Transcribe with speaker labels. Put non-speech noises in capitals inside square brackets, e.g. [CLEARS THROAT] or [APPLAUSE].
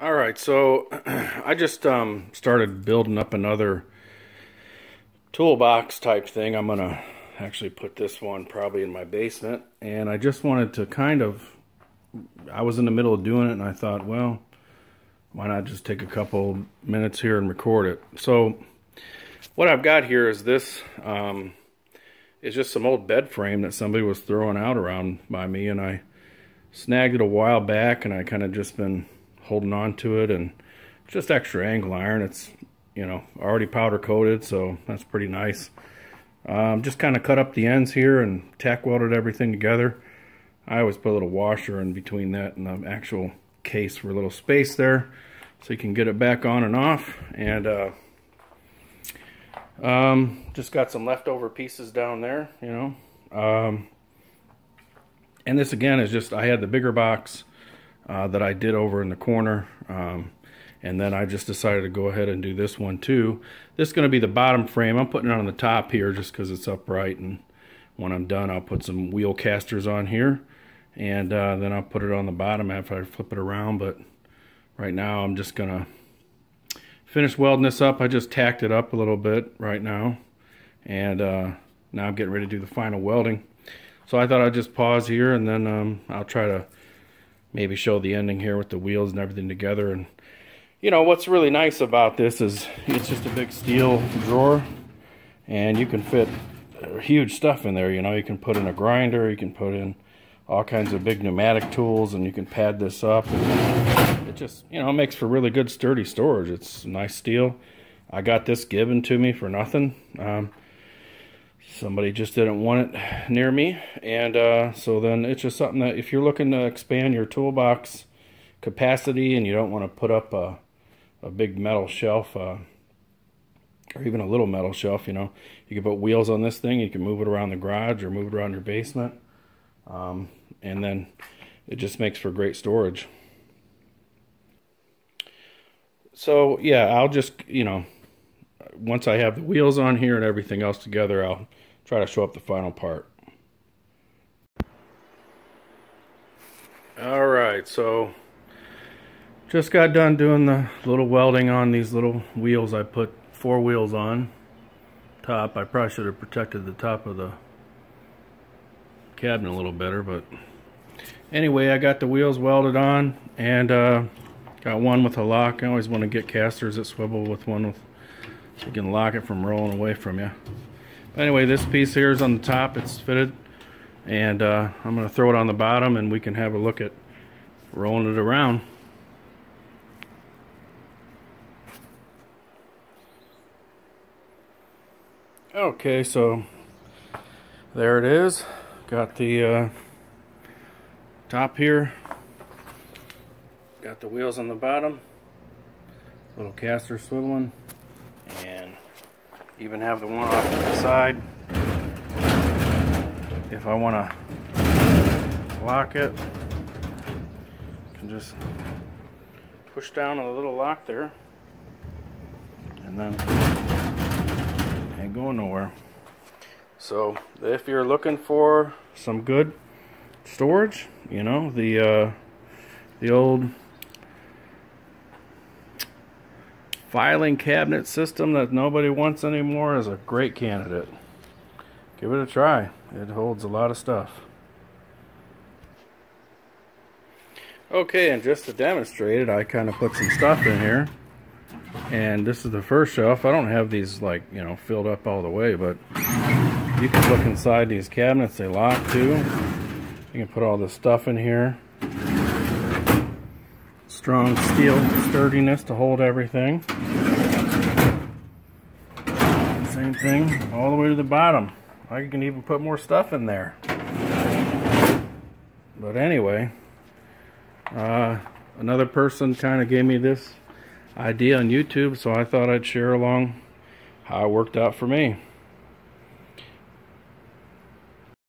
Speaker 1: All right, so [CLEARS THROAT] I just um, started building up another toolbox type thing. I'm gonna actually put this one probably in my basement, and I just wanted to kind of. I was in the middle of doing it, and I thought, well, why not just take a couple minutes here and record it? So, what I've got here is this. Um, it's just some old bed frame that somebody was throwing out around by me, and I snagged it a while back, and I kind of just been holding on to it and just extra angle iron. It's, you know, already powder coated, so that's pretty nice. Um, just kind of cut up the ends here and tack welded everything together. I always put a little washer in between that and the actual case for a little space there so you can get it back on and off. And uh, um, just got some leftover pieces down there, you know. Um, and this again is just, I had the bigger box uh, that I did over in the corner. Um, and then I just decided to go ahead and do this one too. This is going to be the bottom frame. I'm putting it on the top here just because it's upright. And when I'm done, I'll put some wheel casters on here. And uh, then I'll put it on the bottom after I flip it around. But right now I'm just going to finish welding this up. I just tacked it up a little bit right now. And uh, now I'm getting ready to do the final welding. So I thought I'd just pause here and then um, I'll try to maybe show the ending here with the wheels and everything together. And you know, what's really nice about this is it's just a big steel drawer and you can fit huge stuff in there. You know, you can put in a grinder, you can put in all kinds of big pneumatic tools and you can pad this up. it just, you know, it makes for really good sturdy storage. It's nice steel. I got this given to me for nothing. Um, somebody just didn't want it near me and uh, so then it's just something that if you're looking to expand your toolbox capacity and you don't want to put up a, a big metal shelf uh, or even a little metal shelf you know you can put wheels on this thing you can move it around the garage or move it around your basement um, and then it just makes for great storage. So yeah I'll just you know once I have the wheels on here and everything else together I'll try to show up the final part. Alright, so just got done doing the little welding on these little wheels I put four wheels on top. I probably should have protected the top of the cabinet a little better, but anyway, I got the wheels welded on and uh, got one with a lock. I always want to get casters that swivel with one with so you can lock it from rolling away from you. But anyway, this piece here is on the top. It's fitted. And uh, I'm going to throw it on the bottom and we can have a look at rolling it around. Okay, so there it is. Got the uh, top here. Got the wheels on the bottom. Little caster swiveling. Even have the one off to the side. If I want to lock it can just push down the little lock there. And then ain't going nowhere. So if you're looking for some good storage you know the uh, the old filing cabinet system that nobody wants anymore is a great candidate. Give it a try. It holds a lot of stuff. Okay, and just to demonstrate it, I kind of put some stuff in here. And this is the first shelf. I don't have these, like, you know, filled up all the way, but you can look inside these cabinets. They lock, too. You can put all this stuff in here strong steel sturdiness to hold everything. Same thing all the way to the bottom. I can even put more stuff in there. But anyway, uh, another person kind of gave me this idea on YouTube, so I thought I'd share along how it worked out for me.